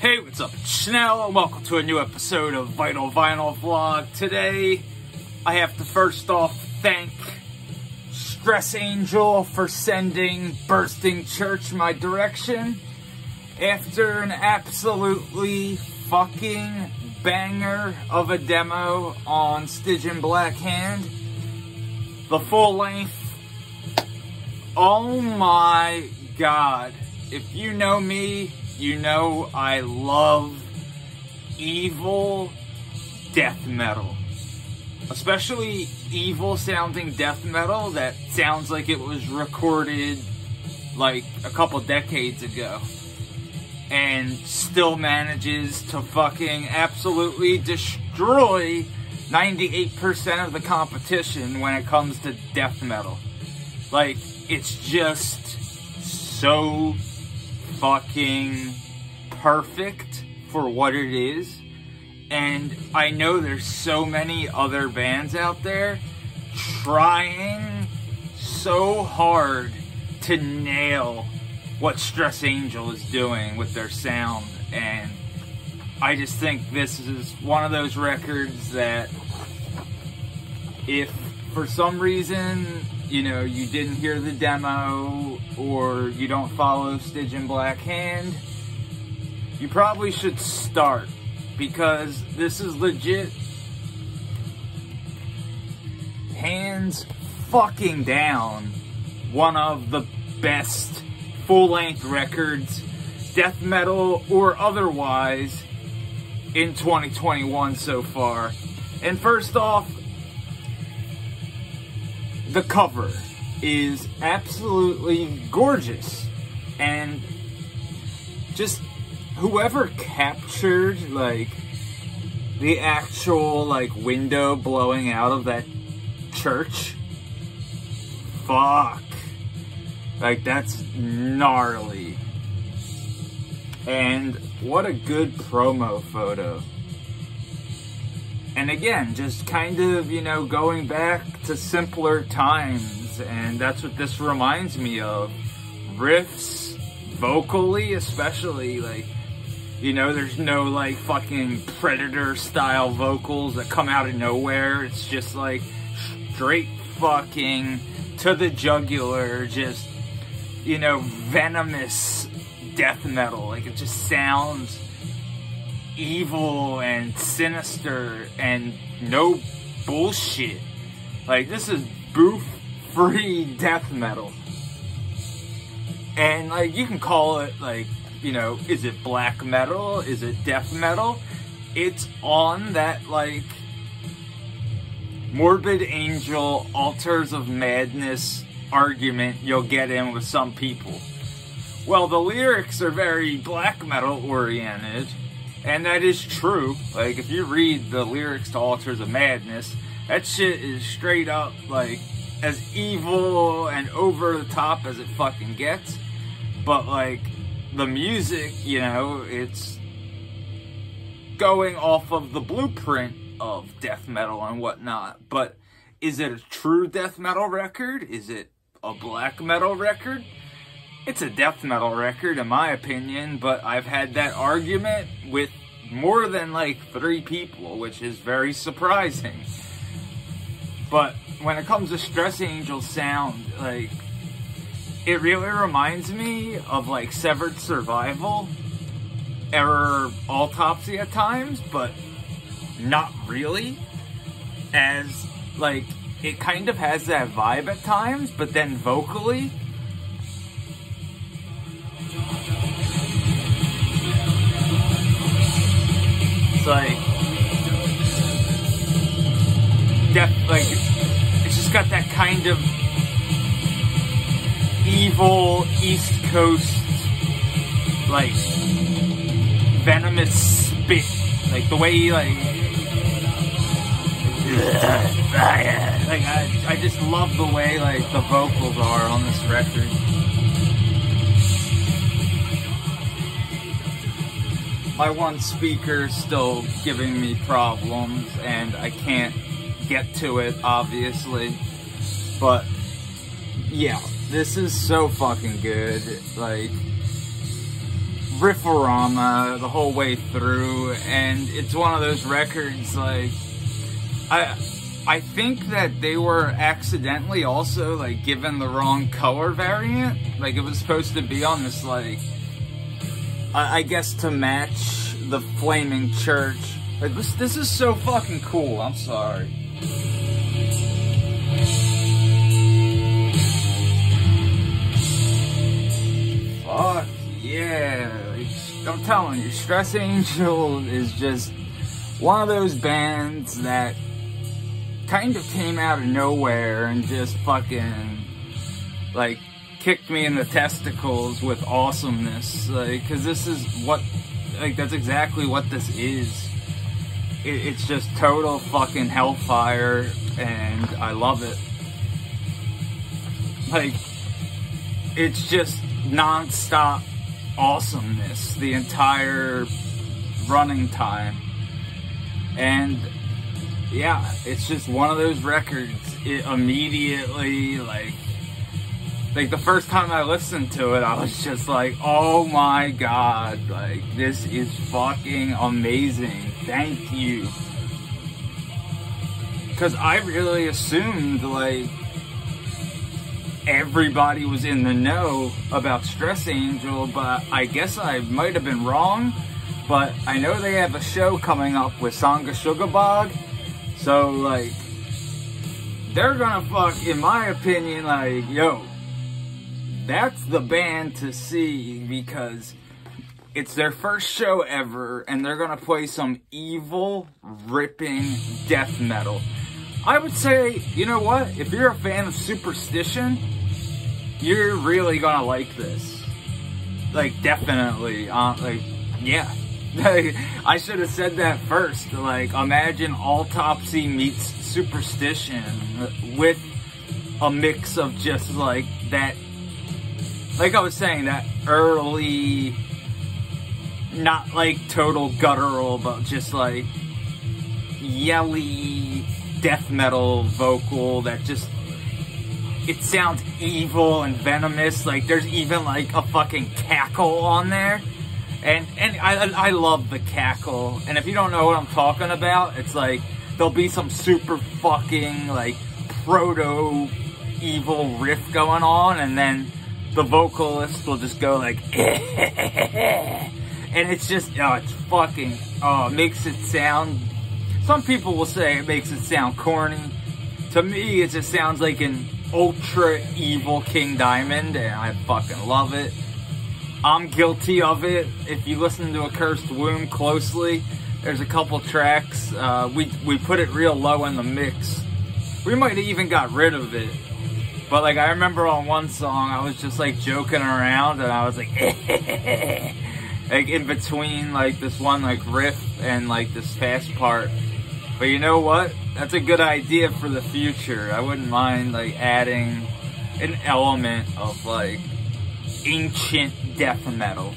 Hey, what's up? It's Schnell, and welcome to a new episode of Vital Vinyl Vlog. Today, I have to first off thank Stress Angel for sending Bursting Church my direction. After an absolutely fucking banger of a demo on Stygian Black Hand, the full length, oh my god. If you know me, you know I love evil death metal. Especially evil sounding death metal that sounds like it was recorded like a couple decades ago. And still manages to fucking absolutely destroy 98% of the competition when it comes to death metal. Like, it's just so fucking perfect for what it is. And I know there's so many other bands out there trying so hard to nail what Stress Angel is doing with their sound. And I just think this is one of those records that if for some reason you know, you didn't hear the demo or you don't follow Stygian Black Hand, you probably should start because this is legit hands fucking down one of the best full-length records, death metal or otherwise, in 2021 so far. And first off, the cover is absolutely gorgeous. And just whoever captured like the actual like window blowing out of that church fuck. Like that's gnarly. And what a good promo photo and again, just kind of, you know, going back to simpler times. And that's what this reminds me of. Riffs, vocally especially, like, you know, there's no, like, fucking Predator-style vocals that come out of nowhere. It's just, like, straight fucking to the jugular, just, you know, venomous death metal. Like, it just sounds evil and sinister and no bullshit. Like, this is boof free death metal. And, like, you can call it, like, you know, is it black metal? Is it death metal? It's on that, like, morbid angel, altars of madness argument you'll get in with some people. Well, the lyrics are very black metal oriented and that is true. Like, if you read the lyrics to Altars of Madness, that shit is straight up, like, as evil and over the top as it fucking gets. But, like, the music, you know, it's going off of the blueprint of death metal and whatnot. But is it a true death metal record? Is it a black metal record? It's a death metal record, in my opinion, but I've had that argument with more than like three people, which is very surprising. But when it comes to Stress Angel sound, like, it really reminds me of like Severed Survival, Error Autopsy at times, but not really. As, like, it kind of has that vibe at times, but then vocally, It's like, like, it's just got that kind of evil East Coast, like, venomous spit. Like, the way like, like I, I just love the way, like, the vocals are on this record. My one speaker still giving me problems and I can't get to it obviously but yeah this is so fucking good like rifforama the whole way through, and it's one of those records like I I think that they were accidentally also like given the wrong color variant. Like it was supposed to be on this like I, guess to match the flaming church. Like this this is so fucking cool. I'm sorry. Fuck yeah. I'm telling you, Stress Angel is just one of those bands that kind of came out of nowhere and just fucking like kicked me in the testicles with awesomeness. Like, cause this is what, like, that's exactly what this is. It, it's just total fucking hellfire and I love it. Like, it's just non-stop awesomeness the entire running time. And yeah, it's just one of those records. It immediately, like, like the first time I listened to it, I was just like, oh my god, like, this is fucking amazing. Thank you. Because I really assumed, like, everybody was in the know about Stress Angel, but I guess I might have been wrong. But I know they have a show coming up with Sanguisugabogg, so like, they're gonna fuck, in my opinion, like, yo, that's the band to see because it's their first show ever and they're gonna play some evil, ripping death metal. I would say, you know what? If you're a fan of Superstition, you're really gonna like this. Like, definitely. Uh, like, yeah. I should have said that first. Like, imagine Autopsy meets Superstition with a mix of just like that. Like I was saying, that early, not like total guttural, but just like yelly death metal vocal that just it sounds evil and venomous. Like there's even like a fucking cackle on there. And and I I love the cackle. And if you don't know what I'm talking about, it's like there'll be some super fucking like proto evil riff going on and then the vocalist will just go like and it's just oh it's fucking oh makes it sound some people will say it makes it sound corny. To me it just sounds like an ultra evil King Diamond and I fucking love it. I'm guilty of it. If you listen to Accursed Womb closely, there's a couple tracks. Uh, we, we put it real low in the mix. We might have even got rid of it. But like, I remember on one song, I was just like joking around and I was like, like in between like this one like riff and like this fast part. But you know what? That's a good idea for the future. I wouldn't mind like adding an element of like ancient death metal.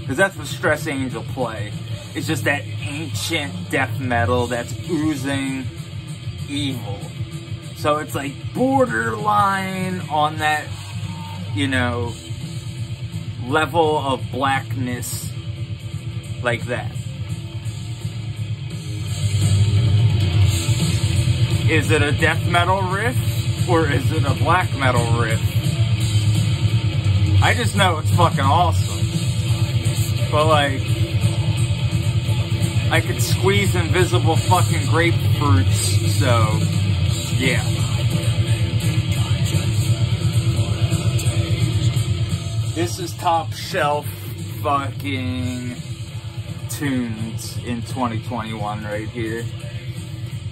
Because that's what Stress Angel play. It's just that ancient death metal that's oozing evil. So it's like borderline on that, you know, level of blackness like that. Is it a death metal riff or is it a black metal riff? I just know it's fucking awesome. But like, I could squeeze invisible fucking grapefruits, so yeah. This is top shelf fucking tunes in 2021 right here.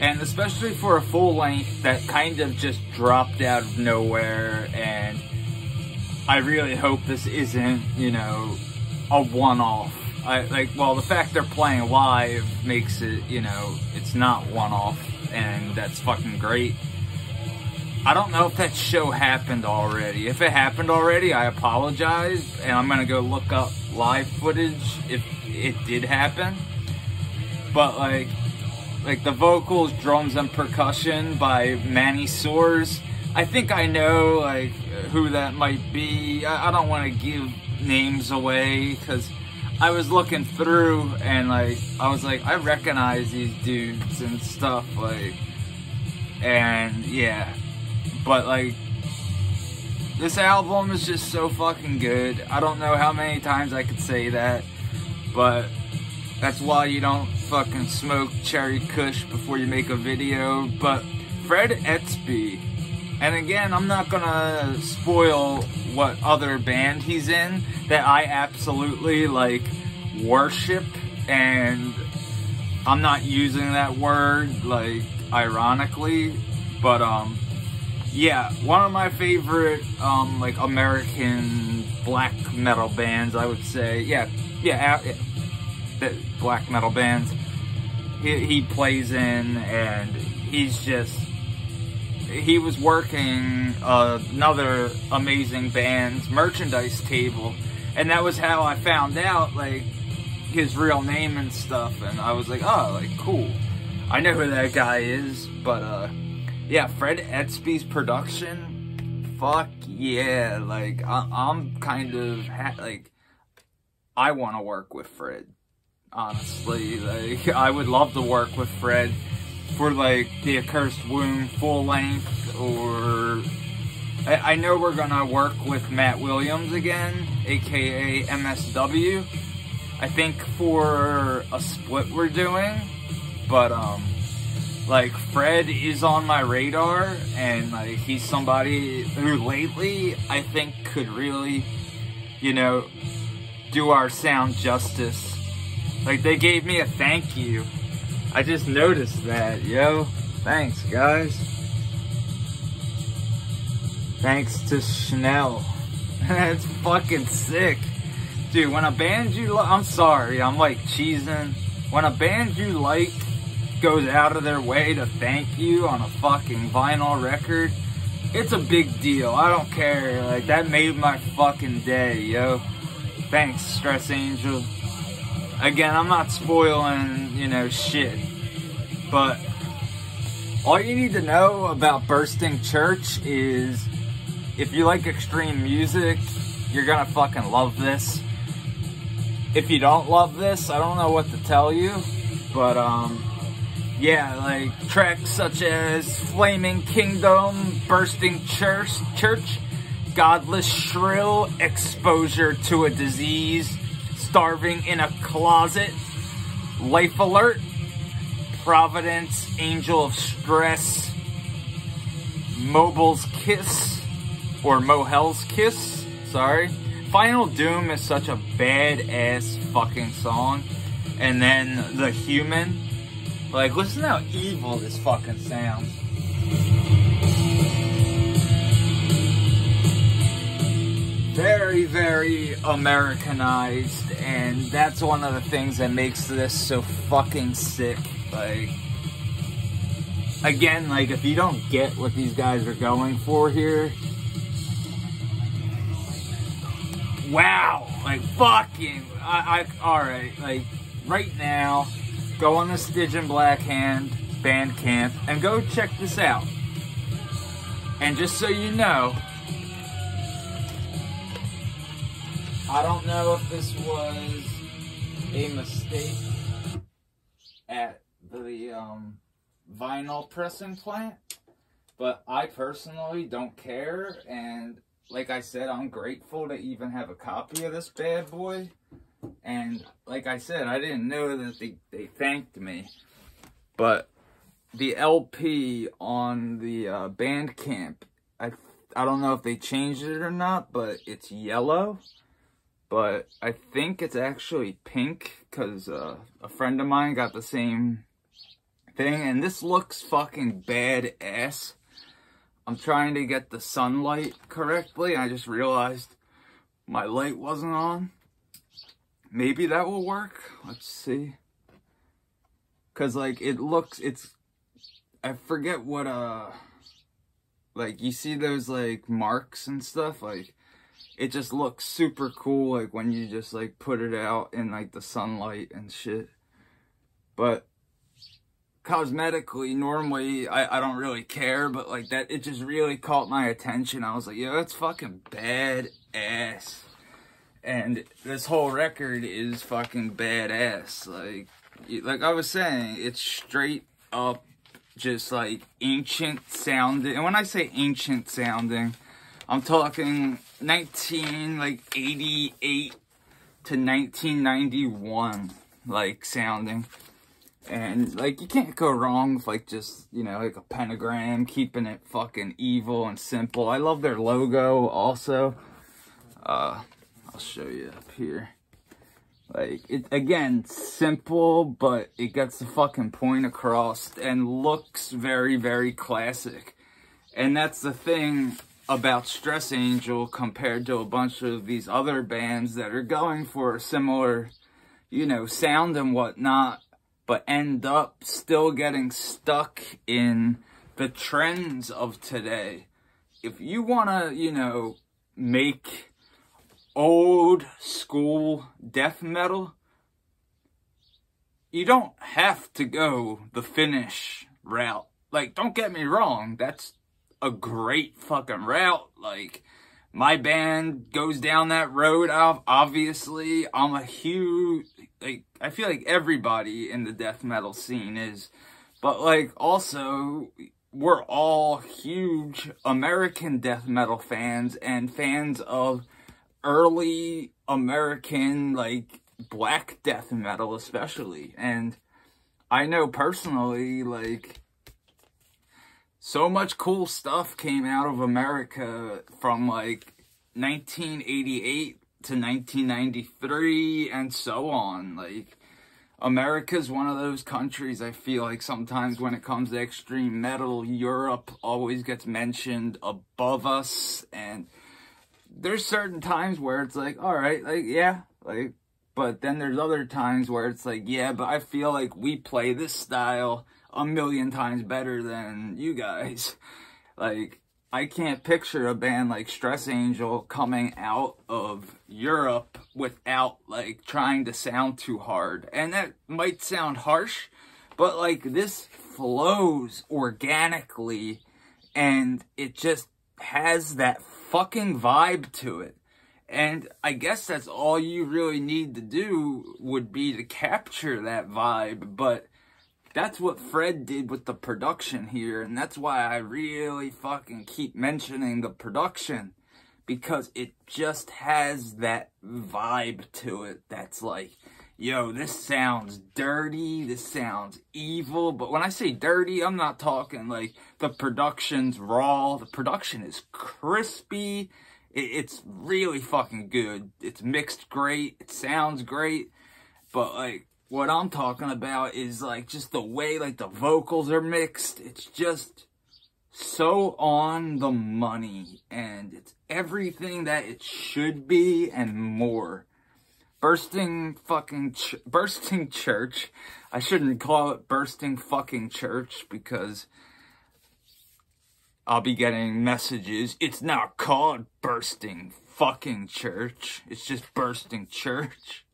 And especially for a full length that kind of just dropped out of nowhere and I really hope this isn't, you know, a one-off. I like well the fact they're playing live makes it, you know, it's not one-off and that's fucking great. I don't know if that show happened already. If it happened already, I apologize and I'm gonna go look up live footage if it did happen. But like like the vocals, drums, and percussion by Manny Soares. I think I know like who that might be. I, I don't want to give names away because I was looking through and like I was like I recognize these dudes and stuff like and yeah. But like this album is just so fucking good. I don't know how many times I could say that but that's why you don't fucking smoke cherry kush before you make a video. But Fred Etzby and again I'm not gonna spoil what other band he's in that I absolutely like worship and I'm not using that word like ironically but um yeah one of my favorite um like American black metal bands I would say yeah yeah that black metal bands he, he plays in and he's just he was working another amazing band's merchandise table and that was how I found out like his real name and stuff and I was like oh like cool. I know who that guy is but uh yeah Fred Etzby's production? Fuck yeah like I, am kind of like I want to work with Fred honestly like I would love to work with Fred for like the accursed womb full length or I, I know we're gonna work with Matt Williams again aka MSW I think for a split we're doing but um like Fred is on my radar and like he's somebody who lately I think could really you know do our sound justice. Like they gave me a thank you I just noticed that, yo. Thanks, guys. Thanks to Schnell. That's fucking sick. Dude, when a band you like, I'm sorry, I'm like cheesing. When a band you like goes out of their way to thank you on a fucking vinyl record, it's a big deal. I don't care. Like, that made my fucking day, yo. Thanks, Stress Angel. Again, I'm not spoiling, you know, shit. But all you need to know about Bursting Church is if you like extreme music, you're gonna fucking love this. If you don't love this, I don't know what to tell you. But, um, yeah, like tracks such as Flaming Kingdom, Bursting Church, Church, Godless Shrill, Exposure to a Disease, Starving in a Closet, Life Alert, Providence, Angel of Stress, Mobile's Kiss, or Mohel's Kiss, sorry. Final Doom is such a badass fucking song. And then The Human. Like, listen how evil this fucking sounds. very, very Americanized, and that's one of the things that makes this so fucking sick. Like, again, like, if you don't get what these guys are going for here, wow, like, fucking, I, I alright, like, right now, go on the Stygian Black Hand Bandcamp and go check this out. And just so you know, I don't know if this was a mistake at the um, vinyl pressing plant, but I personally don't care. And like I said, I'm grateful to even have a copy of this bad boy. And like I said, I didn't know that they, they thanked me. But the LP on the uh, Bandcamp, I, I don't know if they changed it or not, but it's yellow but I think it's actually pink because uh, a friend of mine got the same thing and this looks fucking badass. I'm trying to get the sunlight correctly. I just realized my light wasn't on. Maybe that will work. Let's see. Cause like it looks, it's, I forget what, uh, like you see those like marks and stuff, like it just looks super cool like when you just like put it out in like the sunlight and shit but cosmetically normally I, I don't really care but like that it just really caught my attention I was like yo that's fucking bad ass And this whole record is fucking badass. Like, like I was saying, it's straight up just like ancient sounding. And when I say ancient sounding, I'm talking 19 like 88 to 1991 like sounding. And like you can't go wrong with like just, you know, like a pentagram, keeping it fucking evil and simple. I love their logo also. Uh I'll show you up here. Like, it again, simple, but it gets the fucking point across and looks very, very classic. And that's the thing about Stress Angel compared to a bunch of these other bands that are going for a similar, you know, sound and whatnot, but end up still getting stuck in the trends of today. If you want to, you know, make old school death metal, you don't have to go the Finnish route. Like, don't get me wrong, that's a great fucking route. Like, my band goes down that road. Obviously, I'm a huge, like, I feel like everybody in the death metal scene is. But, like, also, we're all huge American death metal fans and fans of early American, like, black death metal, especially. And I know personally, like, so much cool stuff came out of America from, like, 1988 to 1993 and so on. Like, America's one of those countries I feel like sometimes when it comes to extreme metal, Europe always gets mentioned above us and there's certain times where it's like, all right, like, yeah, like, but then there's other times where it's like, yeah, but I feel like we play this style a million times better than you guys. Like, I can't picture a band like Stress Angel coming out of Europe without, like, trying to sound too hard. And that might sound harsh, but, like, this flows organically and it just has that fucking vibe to it. And I guess that's all you really need to do would be to capture that vibe. But that's what Fred did with the production here. And that's why I really fucking keep mentioning the production. Because it just has that vibe to it that's like, yo, this sounds dirty, this sounds evil. But when I say dirty, I'm not talking like the production's raw. The production is crispy. It's really fucking good. It's mixed great. It sounds great. But like, what I'm talking about is like just the way like the vocals are mixed. It's just so on the money. And it's everything that it should be and more bursting fucking ch bursting church. I shouldn't call it bursting fucking church because I'll be getting messages. It's not called bursting fucking church. It's just bursting church.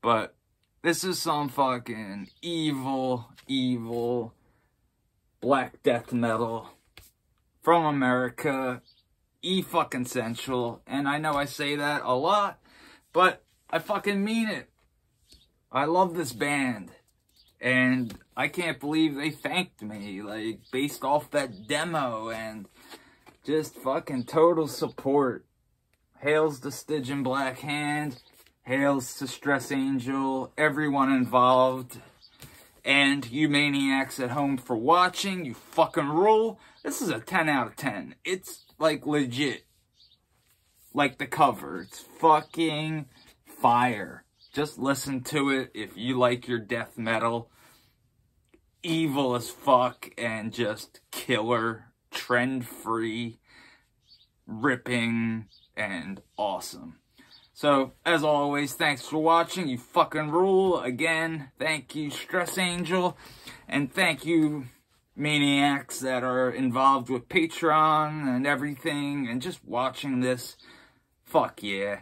But this is some fucking evil, evil black death metal from America. E fucking central. And I know I say that a lot, but I fucking mean it. I love this band. And I can't believe they thanked me, like, based off that demo and just fucking total support. Hails to Stygian Black Hand, hails to Stress Angel, everyone involved, and you maniacs at home for watching, you fucking rule. This is a 10 out of 10. It's, like, legit. Like the cover. It's fucking fire. Just listen to it if you like your death metal. Evil as fuck and just killer, trend free, ripping, and awesome. So, as always, thanks for watching. You fucking rule. Again, thank you, Stress Angel. And thank you, maniacs that are involved with Patreon and everything and just watching this. Fuck yeah.